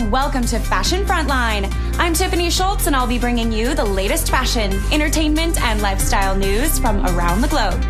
and welcome to Fashion Frontline. I'm Tiffany Schultz, and I'll be bringing you the latest fashion, entertainment, and lifestyle news from around the globe.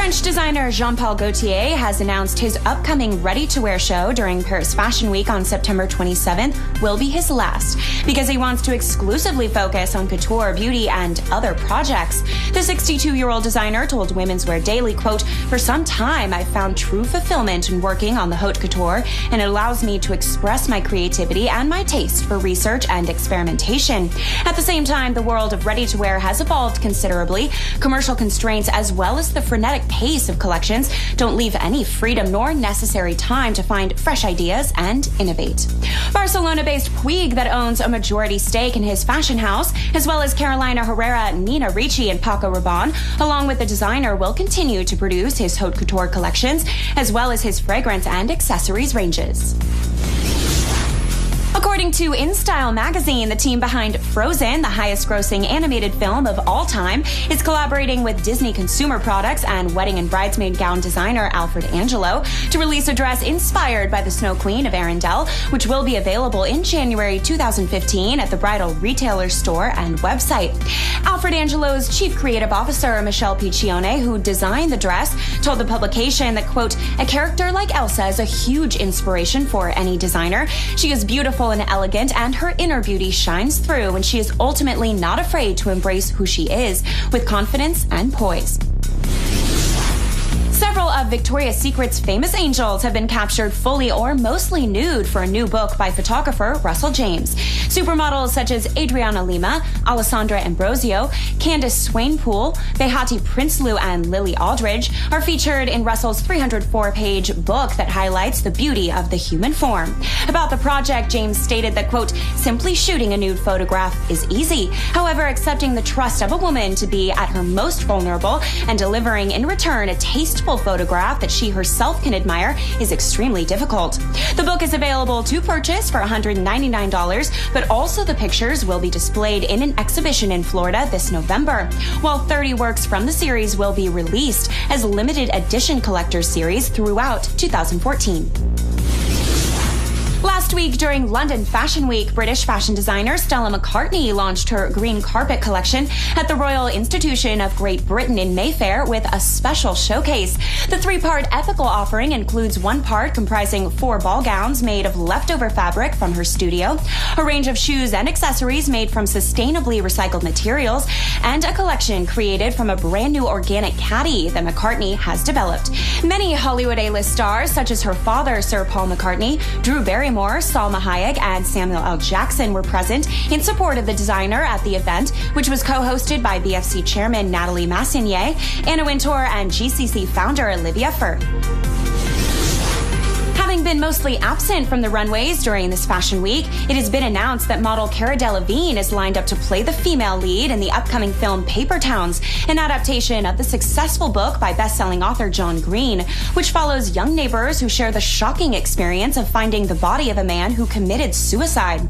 French designer Jean Paul Gaultier has announced his upcoming ready to wear show during Paris Fashion Week on September 27th will be his last because he wants to exclusively focus on couture, beauty, and other projects. The 62 year old designer told Women's Wear Daily, quote, For some time, I've found true fulfillment in working on the haute couture, and it allows me to express my creativity and my taste for research and experimentation. At the same time, the world of ready to wear has evolved considerably. Commercial constraints, as well as the frenetic pace of collections don't leave any freedom nor necessary time to find fresh ideas and innovate. Barcelona based Puig, that owns a majority stake in his fashion house, as well as Carolina Herrera, Nina Ricci, and Paco Rabanne, along with the designer, will continue to produce his haute couture collections, as well as his fragrance and accessories ranges. According to InStyle magazine, the team behind Frozen, the highest grossing animated film of all time, is collaborating with Disney Consumer Products and wedding and bridesmaid gown designer Alfred Angelo to release a dress inspired by the Snow Queen of Arendelle, which will be available in January 2015 at the bridal retailer store and website. Alfred Angelo's chief creative officer, Michelle Piccione, who designed the dress, told the publication that, quote, a character like Elsa is a huge inspiration for any designer. She is beautiful and elegant, and her inner beauty shines through when she is ultimately not afraid to embrace who she is with confidence and poise. Several of Victoria's Secret's famous angels have been captured fully or mostly nude for a new book by photographer Russell James. Supermodels such as Adriana Lima, Alessandra Ambrosio, Candice Swanepoel, Behati Prinsloo, and Lily Aldridge are featured in Russell's 304 page book that highlights the beauty of the human form. About the project, James stated that, quote, simply shooting a nude photograph is easy. However, accepting the trust of a woman to be at her most vulnerable and delivering in return a tasteful photograph that she herself can admire is extremely difficult. The book is available to purchase for $199, but also the pictures will be displayed in an exhibition in Florida this November, while 30 works from the series will be released as limited edition collector's series throughout 2014. Last week during London Fashion Week, British fashion designer Stella McCartney launched her green carpet collection at the Royal Institution of Great Britain in Mayfair with a special showcase. The three part ethical offering includes one part comprising four ball gowns made of leftover fabric from her studio, a range of shoes and accessories made from sustainably recycled materials, and a collection created from a brand new organic cady that McCartney has developed. Many Hollywood A list stars, such as her father, Sir Paul McCartney, Drew Barrymore, Salma Hayek, and Samuel L. Jackson were present in support of the designer at the event, which was co-hosted by BFC chairman Natalie Massenet, Anna Wintour, and GCC founder Olivia Firth. Having been mostly absent from the runways during this fashion week, it has been announced that model Cara Delevingne is lined up to play the female lead in the upcoming film Paper Towns, an adaptation of the successful book by best-selling author John Green, which follows young neighbors who share the shocking experience of finding the body of a man who committed suicide.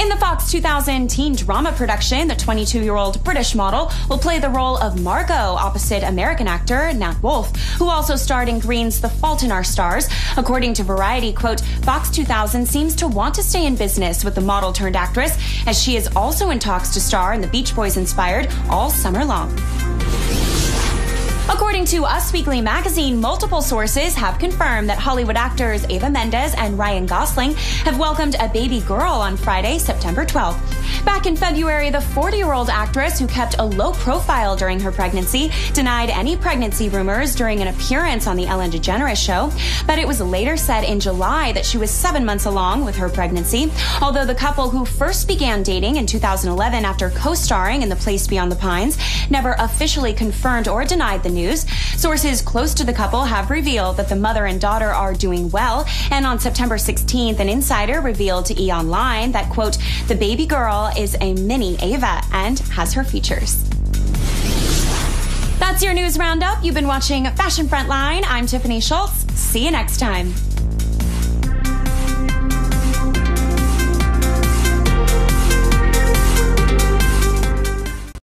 In the Fox 2000 teen drama production, the 22-year-old British model will play the role of Margot opposite American actor Nat Wolff, who also starred in Green's The Fault in Our Stars, according to Variety Variety, quote, Fox 2000 seems to want to stay in business with the model turned actress, as she is also in talks to star in the Beach Boys inspired All Summer Long. According to Us Weekly magazine, multiple sources have confirmed that Hollywood actors Ava Mendes and Ryan Gosling have welcomed a baby girl on Friday, September 12th. Back in February, the 40 year old actress who kept a low profile during her pregnancy denied any pregnancy rumors during an appearance on The Ellen DeGeneres Show, but it was later said in July that she was seven months along with her pregnancy. Although the couple who first began dating in 2011 after co starring in The Place Beyond the Pines never officially confirmed or denied the news. Sources close to the couple have revealed that the mother and daughter are doing well, and on September 16th, an insider revealed to E! Online that, quote, the baby girl is a mini Ava and has her features. That's your news roundup. You've been watching Fashion Frontline. I'm Tiffany Schultz. See you next time.